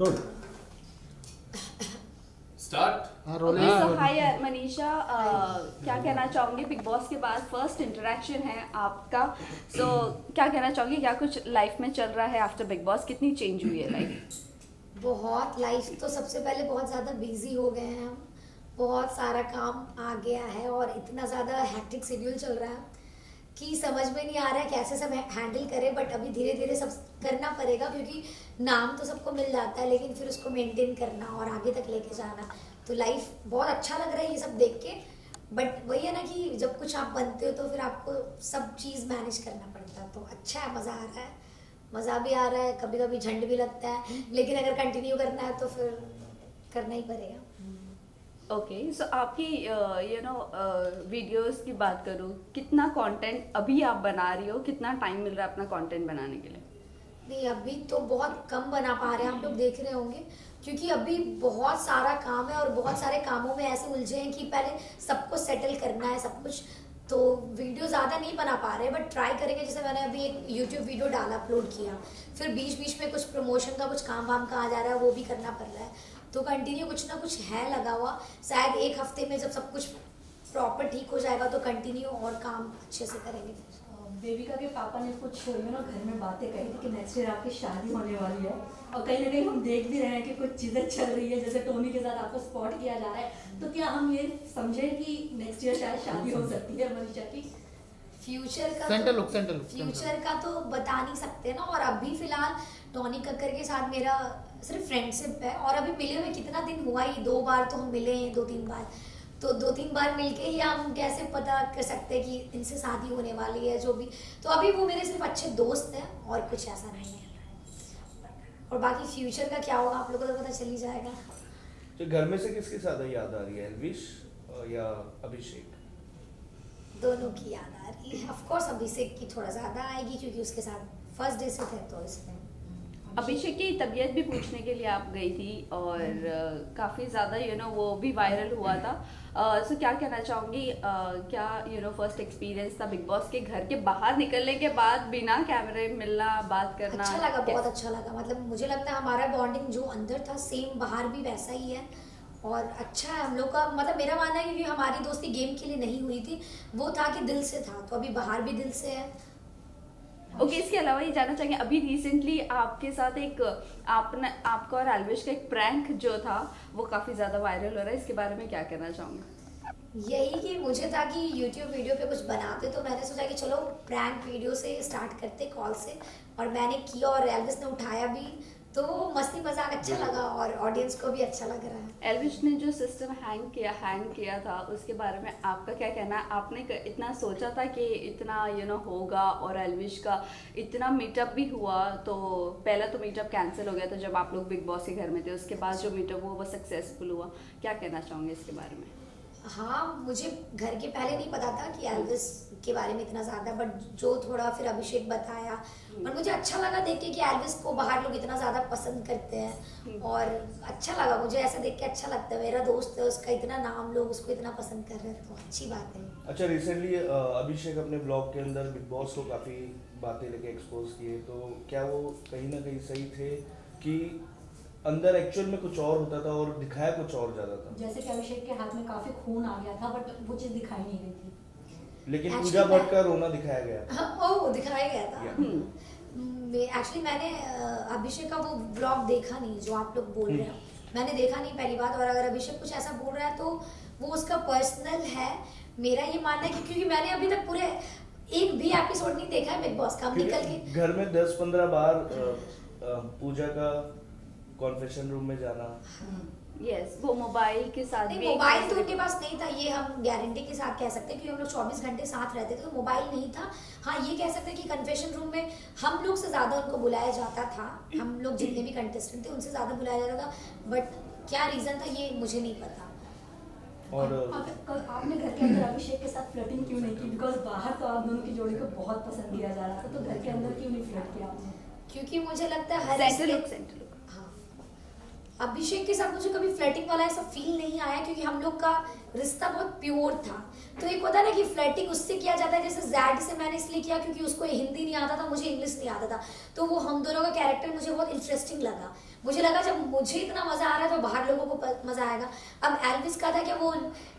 Role start हाँ roll Okay, so hi Manisha uh, क्या कहना चाहूँगी? बिग बॉस के बाद फ़र्स्ट इंटरेक्शन है आपका. सो so, क्या कहना चाहूँगी? क्या कुछ लाइफ में चल रहा है आफ्टर बिग बॉस कितनी चेंज हुई है लाइफ बहुत. लाइफ तो सबसे पहले बहुत ज़्यादा बिज़ी हो गए हैं हम. बहुत सारा काम आ गया है और इतना ज़्यादा हैक्टिक शेड्यूल चल रहा है. कि समझ में नहीं आ रहा है कैसे सब हैंडल करें बट अभी धीरे धीरे सब करना पड़ेगा क्योंकि नाम तो सबको मिल जाता है लेकिन फिर उसको मेंटेन करना और आगे तक लेके जाना। तो लाइफ बहुत अच्छा लग रहा है ये सब देख के बट वही है ना कि जब कुछ आप बनते हो तो फिर आपको सब चीज़ मैनेज करना पड़ता है। तो अच्छा है मज़ा आ रहा है। मज़ा भी आ रहा है कभी कभी झंड भी लगता है लेकिन अगर कंटिन्यू करना है तो फिर करना ही पड़ेगा। ओके सो आपकी यू नो वीडियोस की बात करूँ, कितना कंटेंट अभी आप बना रही हो? कितना टाइम मिल रहा है अपना कंटेंट बनाने के लिए? नहीं, अभी तो बहुत कम बना पा रहे हैं, आप लोग देख रहे होंगे, क्योंकि अभी बहुत सारा काम है और बहुत सारे कामों में ऐसे उलझे हैं कि पहले सबको सेटल करना है, सब कुछ तो वीडियो ज़्यादा नहीं बना पा रहे बट ट्राई करेंगे, जैसे मैंने अभी एक यूट्यूब वीडियो डाला अपलोड किया, फिर बीच बीच में कुछ प्रमोशन का, कुछ काम वाम का आ जा रहा है, वो भी करना पड़ रहा है। तो कंटिन्यू कुछ ना कुछ है लगा हुआ। शायद एक हफ़्ते में जब सब कुछ प्रॉपर ठीक हो जाएगा तो कंटिन्यू और काम अच्छे से करेंगे। देविका के पापा ने कुछ यू नो घर में बातें कही थी कि नेक्स्ट ईयर आपकी शादी होने वाली है। और कहीं ना कहीं हम देख भी रहे हैं कि कुछ चीज़ें चल रही है जैसे टोनी के साथ आपको स्पॉट किया जा रहा है। तो क्या हम ये समझे कि नेक्स्ट ईयर शायद शादी हो सकती है मनीषा की फ्यूचर का centre look centre look future का तो बता नहीं सकते ना। और अभी फ़िलहाल टोनी कक्कर के साथ मेरा सिर्फ़ फ्रेंडशिप है। और अभी मिले हुए कितना दिन हुआ ही? दो बार तो हम मिले हैं दो तीन बार। तो दो तीन बार मिलके ही हम कैसे पता कर सकते हैं कि इनसे शादी होने वाली है जो भी। तो अभी वो मेरे सिर्फ़ अच्छे दोस्त हैं और कुछ ऐसा नहीं है। और बाकी फ्यूचर का क्या होगा आप लोगों को तो पता चल ही जाएगा। तो घर में से किसकी ज़्यादा याद आ रही है एलविश या अभिषेक? दोनों की याद आ रही है। ऑफ़ कोर्स अभिषेक की थोड़ा ज़्यादा आएगी क्योंकि उसके साथ फ़र्स्ट डे से थे तो इसमें अभिषेक की तबीयत भी पूछने के लिए आप गई थी और uh, काफ़ी ज़्यादा यू नो वो भी वायरल हुआ था। सो uh, क्या कहना चाहूँगी uh, क्या यू नो फ़र्स्ट एक्सपीरियंस था बिग बॉस के घर के बाहर निकलने के बाद बिना कैमरे मिलना बात करना? अच्छा लगा बहुत अच्छा लगा। मतलब मुझे लगता है हमारा बॉन्डिंग जो अंदर था सेम बाहर भी वैसा ही है। और अच्छा है हम लोग का मतलब मेरा मानना है कि हमारी दोस्ती गेम के लिए नहीं हुई थी। वो था कि दिल से था तो अभी बाहर भी दिल से है। ओके okay, इसके अलावा ये जानना चाहेंगे अभी रिसेंटली आपके साथ एक आपने आपका और एलविश का एक प्रैंक जो था वो काफ़ी ज़्यादा वायरल हो रहा है इसके बारे में क्या कहना चाहूँगा? यही कि मुझे था कि यूट्यूब वीडियो पे कुछ बनाते तो मैंने सोचा कि चलो प्रैंक वीडियो से स्टार्ट करते कॉल से और मैंने किया और एल्विस ने उठाया भी तो वो मस्ती मज़ाक अच्छा लगा और ऑडियंस को भी अच्छा लग रहा है। एलविश ने जो सिस्टम हैंग किया हैंग किया था उसके बारे में आपका क्या कहना है? आपने इतना सोचा था कि इतना यू you नो know, होगा और एलविश का इतना मीटअप भी हुआ तो पहला तो मीटअप कैंसिल हो गया था जब आप लोग बिग बॉस के घर में थे उसके बाद जो मीटअप हुआ वो सक्सेसफुल हुआ। क्या कहना चाहूँगे इसके बारे में? हाँ मुझे घर के पहले नहीं पता था कि एल्विस के बारे में इतना ज़्यादा बट जो थोड़ा फिर अभिषेक बताया। और मुझे अच्छा लगा देख के कि एल्विस को बाहर लोग इतना ज़्यादा पसंद करते हैं। और अच्छा लगा मुझे ऐसा देख के अच्छा लगता है। मेरा दोस्त है, उसका इतना नाम लोग उसको इतना पसंद कर रहे हैं तो अच्छी बात है। अच्छा रिसेंटली अभिषेक अपने ब्लॉग के अंदर बिग बॉस को काफ़ी बातें लेके एक्सपोज किए। तो क्या वो कहीं ना कहीं सही थे कि अंदर एक्चुअल में कुछ और होता था और दिखाया कुछ और ज़्यादा था। जैसे कि अभिषेक के हाथ में काफ़ी खून आ गया था बट वो चीज़ दिखाई नहीं गई थी। लेकिन पूजा भट्ट का रोना दिखाया गया। हाँ, ओ दिखाया गया था। Actually hmm. मैंने अभिषेक का वो ब्लॉग देखा नहीं जो आप लोग बोल रहे हो। मैंने देखा नहीं पहली बात और अगर अभिषेक कुछ ऐसा बोल रहा है तो वो उसका पर्सनल है। मेरा ये मानना है कि क्योंकि मैंने अभी तक पूरे एक भी एपिसोड नहीं देखा है बिग बॉस का। निकल के घर में दस पंद्रह बार पूजा का कॉन्फेशन रूम में जाना। यस yes, वो मोबाइल के साथ नहीं मोबाइल तो उनके पास नहीं था ये हम गारंटी के साथ कह सकते हैं क्योंकि हम लोग 24 घंटे साथ रहते थे तो मोबाइल नहीं था। हाँ ये कह सकते हैं कि कन्फेशन रूम में हम लोग से ज़्यादा उनको बुलाया जाता था। हम लोग जितने भी कंटेस्टेंट थे उनसे ज़्यादा बुलाया जाता था बट क्या रीज़न था ये मुझे नहीं पता। और आपने घर के अंदर अभिषेक के साथ फ्लर्टिंग क्यों नहीं की? बिकॉज़ बाहर तो आप दोनों की जोड़ी को बहुत पसंद किया जा रहा था तो घर के अंदर क्यों नहीं फ्लर्ट किया आपने? क्योंकि मुझे लगता है हर centre look centre look Abhishek के साथ मुझे कभी फ्लर्टिंग वाला ऐसा फील नहीं आया क्योंकि हम लोग का रिश्ता बहुत प्योर था। तो एक होता ना कि फ्लर्टिंग उससे किया जाता है, जैसे जैड से मैंने इसलिए किया क्योंकि उसको हिंदी नहीं आता था, मुझे इंग्लिश नहीं आता था। तो वो हम दोनों का कैरेक्टर मुझे बहुत इंटरेस्टिंग लगा। मुझे लगा जब मुझे इतना मज़ा आ रहा है तो बाहर लोगों को मज़ा आएगा। अब एल्विस का था कि वो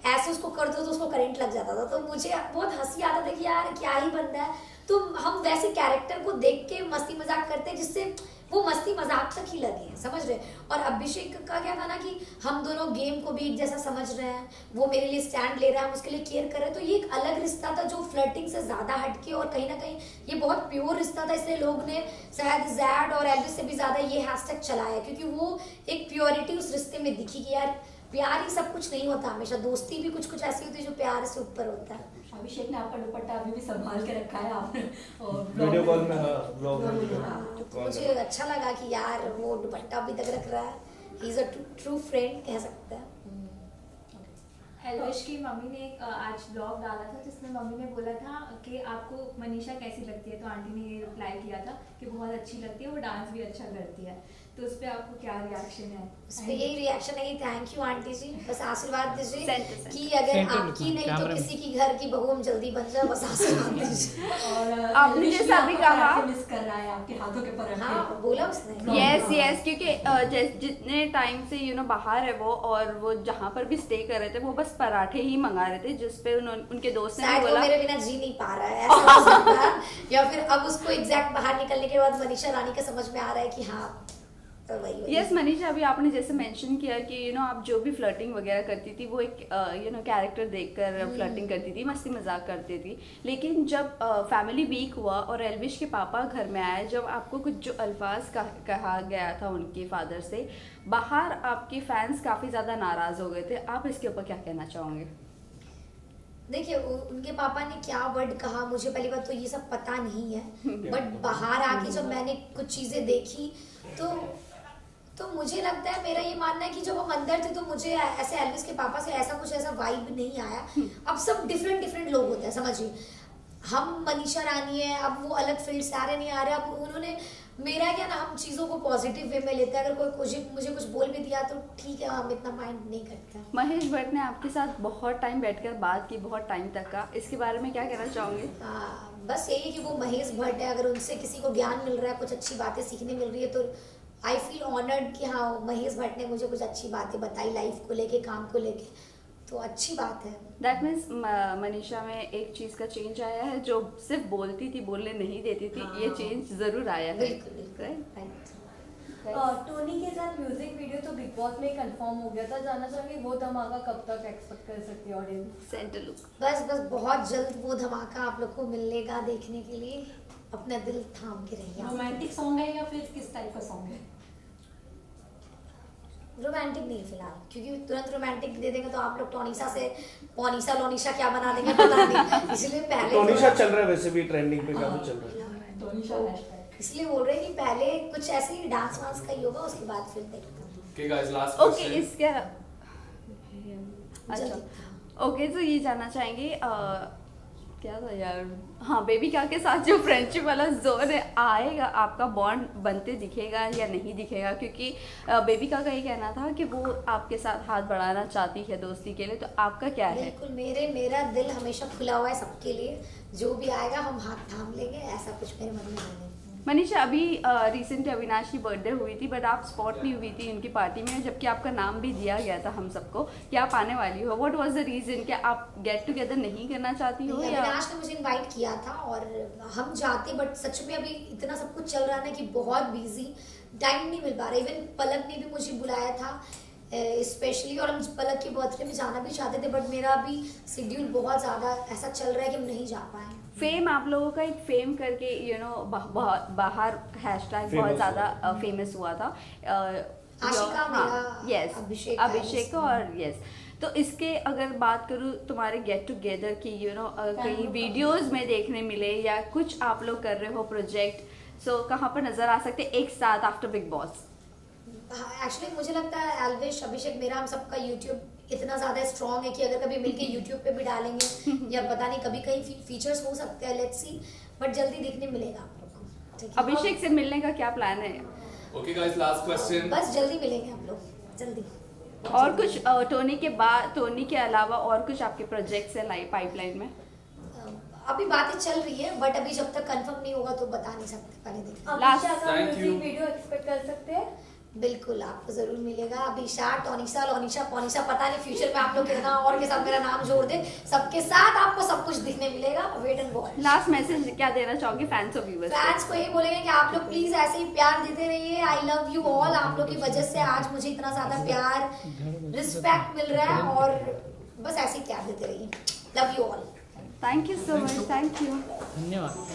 ऐसे उसको कर दो तो उसको करंट लग जाता था। तो मुझे बहुत हँसी आता था कि यार क्या ही बनता है। तो हम वैसे कैरेक्टर को देख के मस्ती मज़ाक करते जिससे वो मस्ती मज़ाक तक ही लगे हैं, समझ रहे हैं? और अभिषेक का क्या था ना कि हम दोनों गेम को भी एक जैसा समझ रहे हैं, वो मेरे लिए स्टैंड ले रहा है, हम उसके लिए केयर कर रहे हैं। तो ये एक अलग रिश्ता था जो फ्लर्टिंग से ज़्यादा हटके और कहीं ना कहीं ये बहुत प्योर रिश्ता था, इसलिए लोग ने शायद जैड और एल्विस से भी ज़्यादा ये हैशटैग चलाया क्योंकि वो एक प्योरिटी उस रिश्ते में दिखी कि यार प्यार ही सब कुछ नहीं होता हमेशा दोस्ती भी कुछ कुछ ऐसी होती है जो प्यार से ऊपर होता है। अभिषेक ने आपका दुपट्टा अभी भी संभाल के रखा है आपने और वीडियो कॉल में हाँ ब्लॉग में हाँ, वीडियो हाँ, तो मुझे अच्छा लगा कि यार वो दुपट्टा अभी तक रख रहा है। He is a true friend कह सकते हैं। एलविश की मम्मी ने एक, आज ब्लॉग डाला था जिसमें मम्मी ने बोला था कि आपको मनीषा कैसी लगती है? तो आंटी ने ये रिप्लाई किया था कि बहुत अच्छी लगती है वो डांस भी अच्छा करती है। तो उस पर आपको क्या रिएक्शन है? उस पे यही रिएक्शन है कि थैंक यू आंटी जी। बस आशीर्वाद दीजिए. कि अगर आपकी नहीं तो किसी की घर की बहू हम जल्दी बन जाए बस आशीर्वाद दीजिए। और आपने जैसा अभी कहा- मिस कर रहा है आपके हाथों के पराठे हाँ बोला उसने। यस यस क्योंकि जितने टाइम से यू नो बाहर है वो और वो जहाँ पर भी स्टे कर रहे थे वो बस पराठे ही मंगा रहे थे जिस पे उन्होंने उनके दोस्त ने बोला मेरे बिना जी नहीं पा रहा है ऐसा या फिर अब उसको एग्जैक्ट बाहर निकलने के बाद मनीषा रानी का समझ में आ रहा है कि हाँ तो वही वही। यस मनीषा अभी आपने जैसे मेंशन किया कि यू नो आप जो भी फ्लर्टिंग वगैरह करती थी वो एक यू नो कैरेक्टर देखकर फ्लर्टिंग करती थी मस्ती मज़ाक करती थी। लेकिन जब फैमिली वीक हुआ और एलविश के पापा घर में आए जब आपको कुछ जो अल्फाज कह, कहा गया था उनके फादर से बाहर आपके फैंस काफ़ी ज़्यादा नाराज़ हो गए थे। आप इसके ऊपर क्या कहना चाहोगे? देखिए उनके पापा ने क्या वर्ड कहा मुझे पहली बात तो ये सब पता नहीं है। बट बाहर आके जब मैंने कुछ चीज़ें देखी तो तो मुझे लगता है मेरा ये मानना है कि जब हम अंदर थे तो मुझे ऐसे एल्विस के पापा से ऐसा कुछ ऐसा वाइब नहीं आया। अब सब डिफरेंट डिफरेंट लोग होते हैं समझिए हम मनीषा रानी है अब वो अलग फ़ील्ड से आ रहे नहीं आ रहे। अब उन्होंने मेरा क्या ना हम चीज़ों को पॉजिटिव वे में लेते हैं। अगर कोई कुछ मुझे कुछ बोल भी दिया तो ठीक है हम इतना माइंड नहीं करते। महेश भट्ट ने आपके साथ बहुत टाइम बैठकर बात की बहुत टाइम तक का। इसके बारे में क्या कहना चाहोगे? हाँ, बस यही कि वो महेश भट्ट है। अगर उनसे किसी को ज्ञान मिल रहा है कुछ अच्छी बातें सीखने मिल रही है तो आई फील ऑनर्ड कि हाँ महेश भट्ट ने मुझे कुछ अच्छी बातें बताई लाइफ को लेके काम को लेके। तो अच्छी बात है। दैट मीन्स मनीषा में एक चीज़ का चेंज आया है जो सिर्फ़ बोलती थी बोलने नहीं देती थी हाँ। ये। चेंज ज़रूर आया है। टोनी के साथ म्यूज़िक वीडियो तो बिग बॉस में कंफर्म हो गया था जानना चाहेंगे वो धमाका कब तक एक्सपेक्ट कर सकती है ऑडियंस Center look. बस बस बहुत जल्द वो धमाका आप लोग को मिलेगा देखने के लिए। अपना दिल थाम के रहिए। रोमांटिक सॉन्ग है या फिर किस टाइप का सॉन्ग है? रोमांटिक नहीं फ़िलहाल क्योंकि तुरंत रोमांटिक दे देंगे तो आप लोग टोनिसा से पोनिसा लोनिशा क्या बना देंगे पता नहीं। इसलिए पहले टोनिशा चल रहा है वैसे भी ट्रेंडिंग पे काफ़ी चल रहा है। टोनीशा हैशटैग इसलिए बोल रहे हैं कि पहले कुछ ऐसे ही डांस वांस का ही होगा उसके बाद फिर देखते हैं। Okay, guys, last okay. इसके अच्छा। ओके तो ये जानना चाहेंगे अ, क्या था यार? हाँ बेबी क्या के साथ जो फ्रेंडशिप वाला ज़ोर है, आएगा, आपका बॉन्ड बनते दिखेगा या नहीं दिखेगा? क्योंकि बेबी का का ये कहना था कि वो आपके साथ हाथ बढ़ाना चाहती है दोस्ती के लिए तो आपका क्या है? बिल्कुल, मेरे, मेरा दिल हमेशा खुला हुआ है सबके लिए। जो भी आएगा, हम हाथ थाम लेंगे, ऐसा कुछ मेरे मन में नहीं मनीषा अभी रिसेंटली अविनाश की बर्थडे हुई थी बट आप स्पॉट नहीं हुई थी उनकी पार्टी में जबकि आपका नाम भी दिया गया था हम सबको कि आप आने वाली हो। व्हाट वाज द रीजन कि आप गेट टुगेदर नहीं करना चाहती हो या अविनाश ने मुझे इनवाइट किया था और हम जाते बट सच में अभी इतना सब कुछ चल रहा है ना कि बहुत बिज़ी टाइम नहीं मिल पा रहा इवन पलक ने भी मुझे बुलाया था। स्पेशली और हम पलक के बर्थडे में जाना भी चाहते थे बट मेरा अभी शेड्यूल बहुत ज़्यादा ऐसा चल रहा है कि हम नहीं जा पाए। फेम आप लोगों का एक फेम करके यू नो बाहर हैशटैग बहुत ज़्यादा फ़ेमस हुआ था। आशिका मेरा, यस अभिषेक अभिषेक और यस तो इसके अगर बात करूँ तुम्हारे गेट टुगेदर की यू नो कहीं वीडियोस में देखने मिले या कुछ आप लोग कर रहे हो प्रोजेक्ट सो so, कहाँ पर नज़र आ सकते? एक साथ आफ्टर बिग बॉस एक्चुअली मुझे लगता है एल्विश अभिषेक मेरा हम सबका यूट्यूब इतना ज़्यादा स्ट्रॉन्ग है कि अगर कभी मिलके यूट्यूब पे भी डालेंगे या पता नहीं कभी कहीं फीचर्स हो सकते हैं लेट्स सी बट जल्दी देखने मिलेगा आप लोग को अभिषेक से मिलने का क्या प्लान है? Okay, guys, last question. बस जल्दी मिलेंगे हम लोग जल्दी। और कुछ टोनी के बाद टोनी के अलावा और कुछ आपके प्रोजेक्ट्स है लाइव पाइपलाइन में? अभी बातें चल रही है बट अभी जब तक कंफर्म नहीं होगा तो बता नहीं सकते पहले देखिए. म्यूज़िक वीडियो एक्सपेक्ट कर सकते हैं? बिल्कुल आपको ज़रूर मिलेगा। अभी शाह टोनिशा लोनिशा पोनिशा पता नहीं फ्यूचर में आप लोग कितना और के साथ मेरा नाम जोड़ दे। सबके साथ आपको सब कुछ दिखने मिलेगा। Wait and watch last message क्या देना चाहोगे फैंस और व्यूवर्स फैंस को यही बोलेंगे कि आप लोग प्लीज़ ऐसे ही प्यार देते रहिए। आई लव यू ऑल आप लोग की वजह से आज मुझे इतना ज़्यादा प्यार रिस्पेक्ट मिल रहा है और बस ऐसे ही प्यार देते रहिए। Love you all thank you so much thank you धन्यवाद।